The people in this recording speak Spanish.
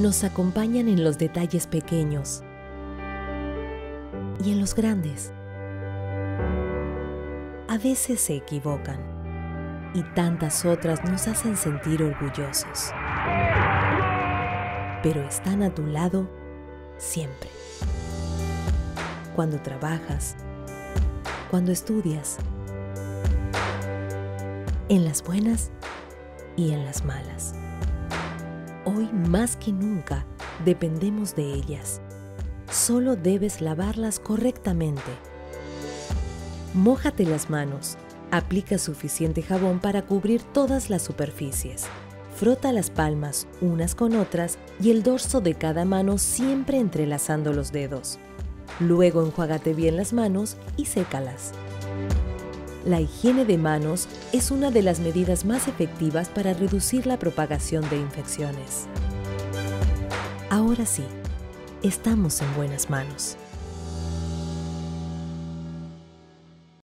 nos acompañan en los detalles pequeños y en los grandes. A veces se equivocan y tantas otras nos hacen sentir orgullosos. Pero están a tu lado siempre. Cuando trabajas, cuando estudias, en las buenas y en las malas. Hoy más que nunca dependemos de ellas. Solo debes lavarlas correctamente. Mójate las manos. Aplica suficiente jabón para cubrir todas las superficies. Frota las palmas unas con otras y el dorso de cada mano siempre entrelazando los dedos. Luego enjuágate bien las manos y sécalas. La higiene de manos es una de las medidas más efectivas para reducir la propagación de infecciones. Ahora sí, estamos en buenas manos.